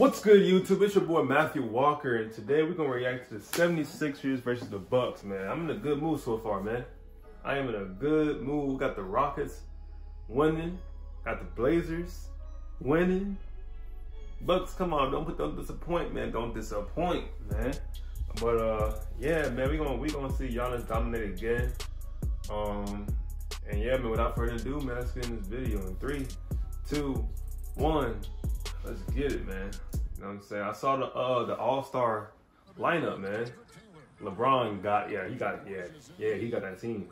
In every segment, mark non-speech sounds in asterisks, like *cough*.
What's good, YouTube? It's your boy Matthew Walker, and today we're gonna react to the 76ers versus the Bucks, man. I'm in a good mood so far, man. I am in a good mood. We got the Rockets winning, got the Blazers winning. Bucks, come on, don't put don't disappoint, man. Don't disappoint, man. But uh, yeah, man, we gonna we gonna see Giannis dominate again. Um, and yeah, man, without further ado, man, let's get in this video in three, two, one. Let's get it, man. You know what I'm saying? I saw the uh the All Star lineup, man. LeBron got yeah, he got yeah, yeah, he got that team.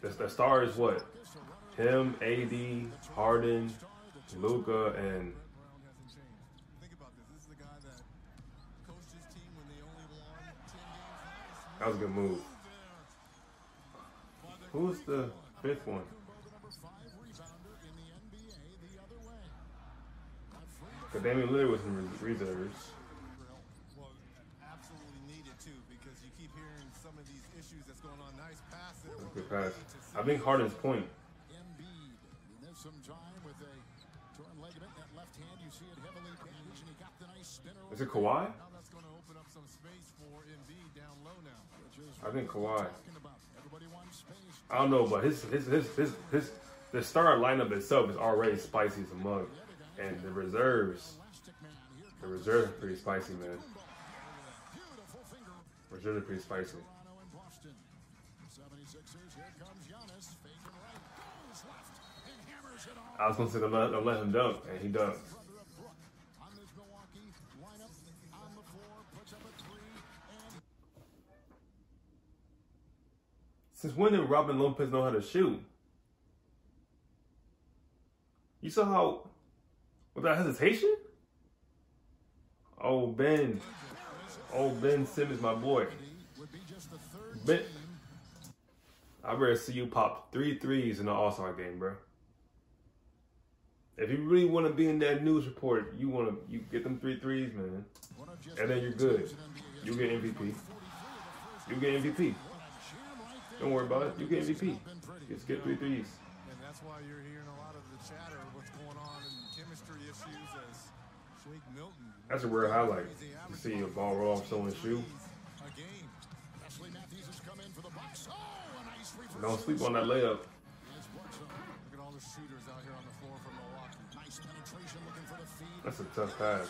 The, the star is what? Him, AD, Harden, Luka, and that was a good move. Who's the fifth one? Because Damian Lillard was in reserves. Well, absolutely needed too, because you keep hearing some of these issues that's going on. Nice passes. Good pass. I think Harden's point. Embiid. He some time with a torn ligament that left hand. You see it heavily bandaged, and he got the nice spinner. Is it Kawhi? Now that's going to open up some space for Embiid down low now. I think Kawhi. talking about. Everybody wants space. I don't know, but his his his his, his the star lineup itself is already spicy as a mug, and the reserves, the reserves are pretty spicy, man. Reserves are pretty spicy. Toronto and Boston. 76ers. Here comes Giannis. Faking right. Goes left. And hammers it all. I was gonna say don't let, don't let him dunk, and he. And Since when did Robin Lopez know how to shoot? You saw how without hesitation? Oh Ben, oh Ben Simmons, my boy. Ben, I better see you pop three threes in the All Star game, bro. If you really want to be in that news report, you want to you get them three threes, man, and then you're good. You get MVP. You get MVP. Don't worry about it. You get MVP. Just get three threes. Why you're hearing a lot of the chatter of what's going on in chemistry issues as Shake Milton That's a rare highlight. To see a ball roll off someone's shoe. a game. Wesley Matthews has come in for the Bucks. Oh, a nice reverse. Don't sleep on that layup. His Bucks are- Look at all the shooters out here on the floor from Milwaukee. Nice penetration looking for the feed. That's a tough pass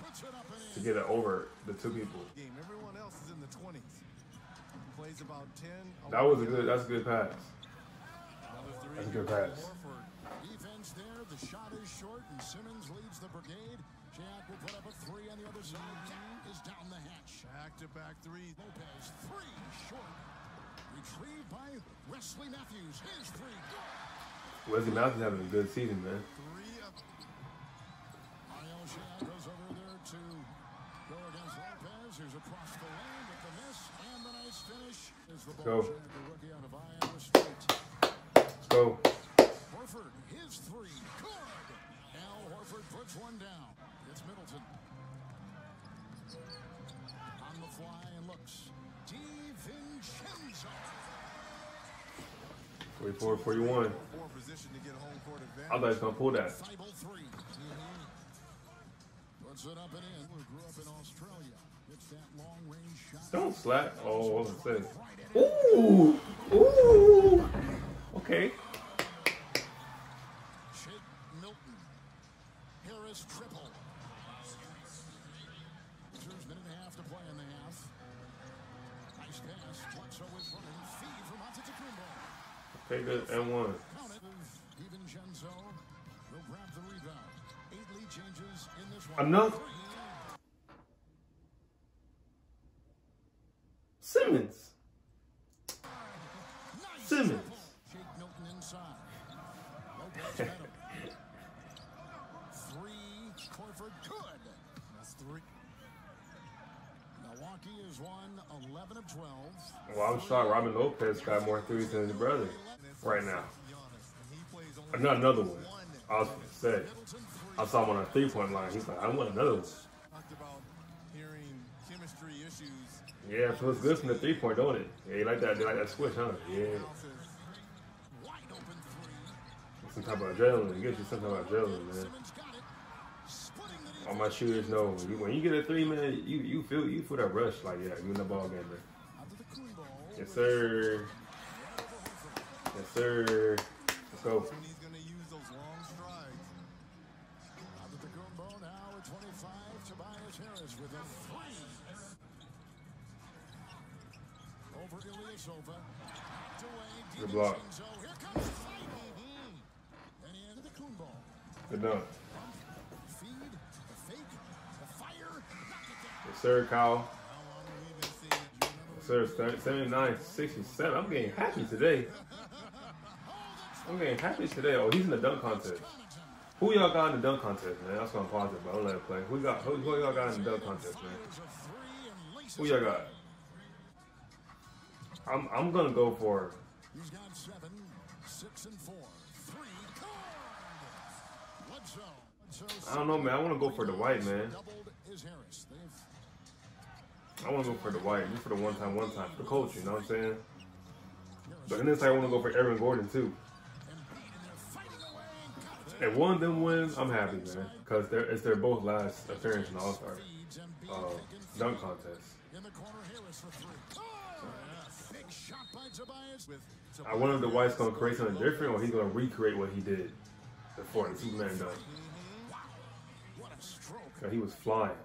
Puts it up and to get it over the two people. Game. Everyone else is in the 20s. Plays about 10. That was a good. That's a good pass. Another three. That's a good pass. Defense there. The shot is short, and Simmons leads the brigade. Shake will put up a three on the other side. Down is down the hatch. Back-to-back three. Lopez, three short. Retrieved by Wesley Matthews. His three. Good. Wesley Matthews having a good season, man. Three of Ariel Shake goes over there to go against Lopez. Here's across the lane with the miss and the nice finish. Is the ball Go. Horford, his three. Good. Al Horford puts one down. It's Middleton. On the fly and looks. DiVincenzo. 44, 41. position to get home court advantage. I thought he was gonna pull that. Mm-hmm. Puts it up and in. Grew up in Australia. It's that long range shot. Don't slack. Oh, I was gonna. Ooh, ooh. Okay. Take this and one. Count it. DiVincenzo will grab the rebound. Eight lead changes in this one. Enough. Three. Simmons. Nice Simmons. triple. Shake Milton inside. Lopez met him. Three. Horford good. That's three. Milwaukee is one 11 of 12. Well, I'm shocked. Robin Lopez got more threes than his brother right now. Giannis, and he plays only Not another one. I was say. I saw him on a three point line. He's like, I want another one. talked about hearing chemistry issues. Yeah, it feels good from the three point, don't it? Yeah, you like that? You like that switch, huh? Yeah. Houses Wide open three. Some type of adrenaline. It gives you some type of adrenaline, man. All my shooters know when you get a three, man, you you feel you feel that rush. Like yeah, you in the ball game, man. Yes, sir. Yes, sir. Let's go. And he's going to use those long strides. Out to the Kuhn ball now at 25. Tobias Harris with a three. Over Ilyasova. Dwayne. Good block. So here Yes, sir, Kyle. Yes, sir. 79, 67. I'm getting happy today. I'm getting happy today. Oh, he's in the dunk contest. Who y'all got in the dunk contest, man? That's gonna pause it, but I'll let it play. Who got? Who, who y'all got in the dunk contest, man? Who y'all got? I'm I'm gonna go for He's got seven, six and four, three. I don't know, man. I want to go for the white, man. I want to go for the white, just for the one time, one time, for the culture. You know what I'm saying? But then I want to go for Aaron Gordon too. If one of them wins, I'm happy, man, because it's their both last appearance in the All Star uh, taking dunk contest. in I wonder if the Dwight's gonna create something different, or he's gonna recreate what he did before the Superman dunk. He was flying.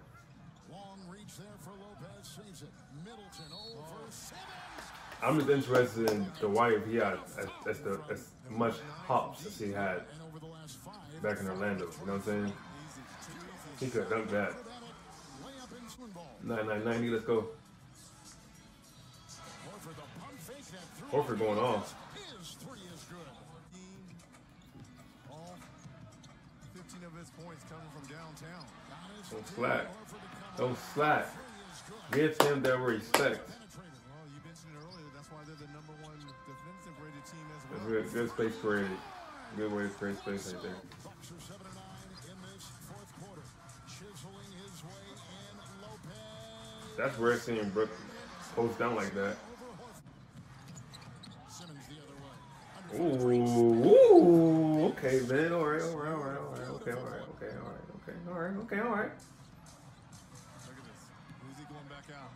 I'm just interested in the if he had as, as the as much hops as he had And over the last five. back in Orlando. You know what I'm saying? He could have dunked that. Layup in 9990, let's go. Horford the pump fake that threw. Horford going off. His three is good. all 15 of his points coming from downtown. Don't slack. Don't slack. Three is good. Give him that respect. It. That's well. good, good space created. Good way to create space right there. That's rare seeing Brook post down like that. Ooh, ooh, okay, man. All right, all right, all right, all right. Okay, all right, okay, all right, okay, all right, okay, all right. Going back out?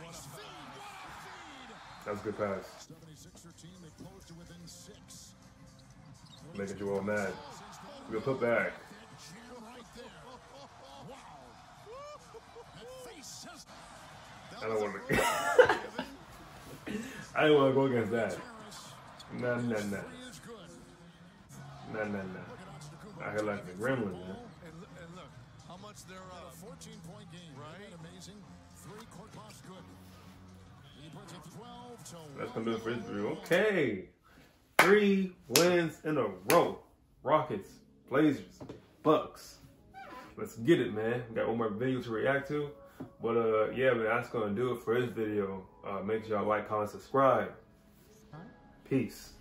Nice feed. What a feed. That was a good pass. 76er team, they closed to within six. Making you all mad. Good put back. Jam right there. Wow. That face says I don't want to. *laughs* I didn't want to go against that. Harris. Nah, nah, nah, Three is good. nah, nah, nah. I hear like the gremlin, man. How much they're A 14 point game. Right. Isn't that amazing? Three court pass good. He puts it 12 to That's one. gonna do it for this video. Okay. Three wins in a row. Rockets, Blazers, Bucks. Let's get it, man. Got one more video to react to. But uh yeah, man, that's gonna do it for this video. Uh make sure y'all like, comment, subscribe. Peace.